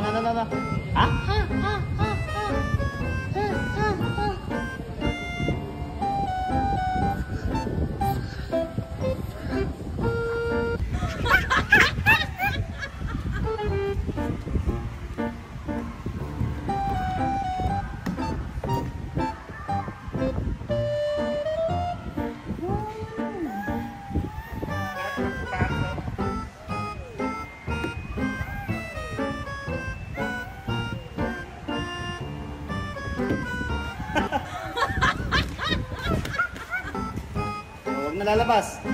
来来来来。Oh,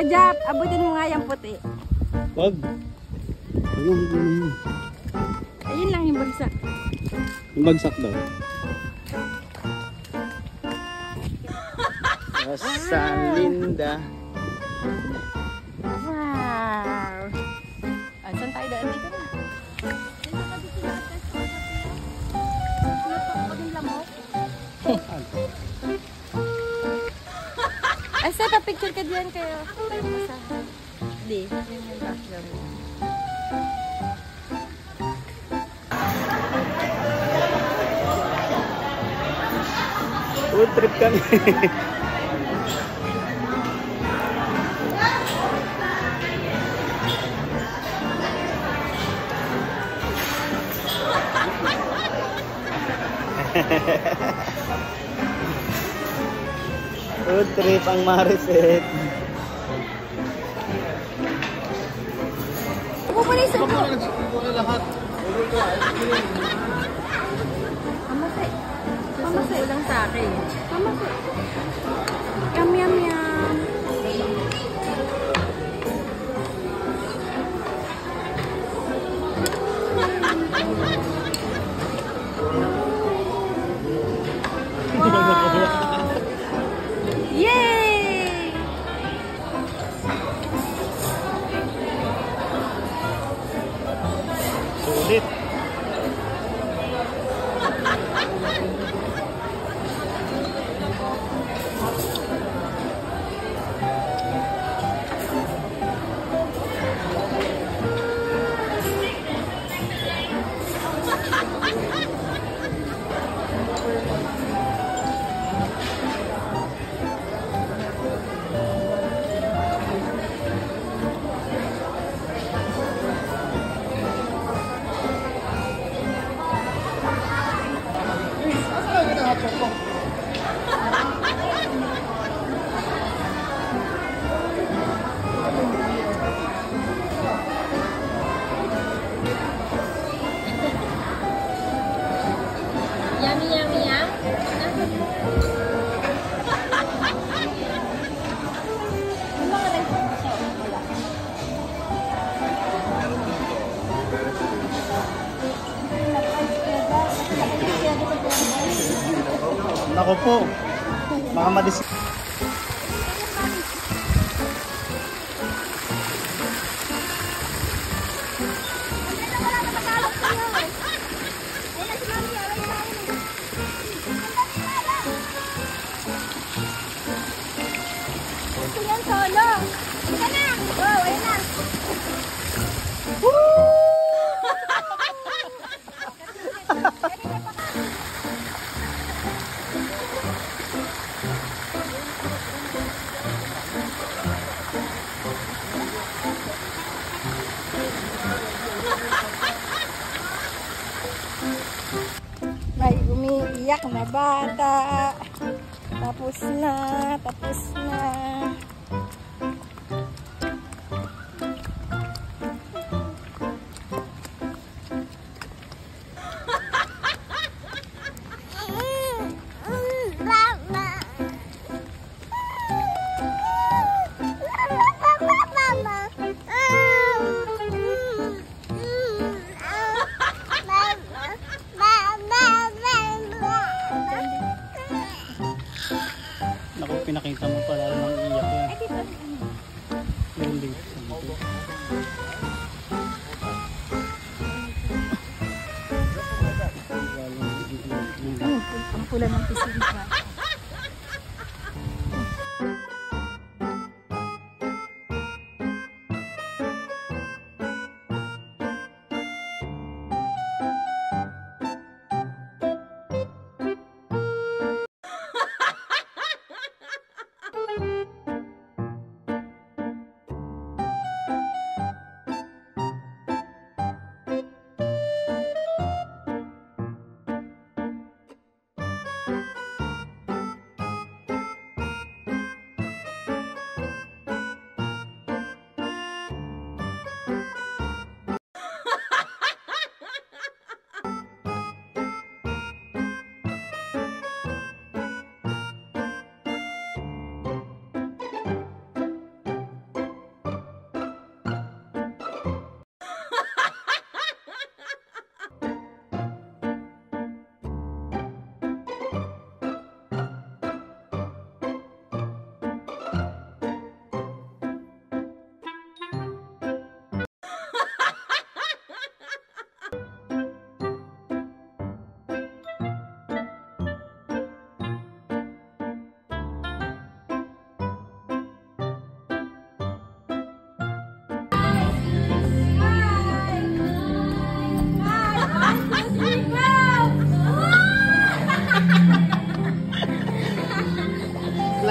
Kuya Jap, abutin mo nga yung puti. Wag. Ayun lang yung bagsak. Yung bagsak daw. Rosalinda. Wow! Ah, saan tayo daan dito sa pa-picture ka diyan kayo. Di. Food trip kami. Food trip ang Mariset. Ako pala yung suko. Pamasay. Pamasay lang sa akin. Pamasay. Lift. Nako po. Baka madis... Gusto yan solo. Ito ayun na. Woo! May umiiyak na bata. Tapos na, tapos na. Naku, pinakita mo pa lalo ng iyak yan. Yung date. Ang pula ng pising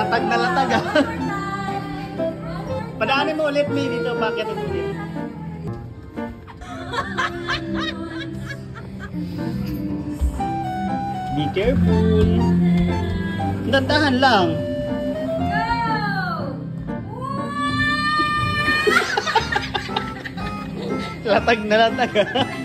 Latag na latag ah. Padaanin mo ulit, Mi. Dito, bakit ito ulit? Be careful. Dandahan lang. latag na latag ah.